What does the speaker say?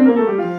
Thank.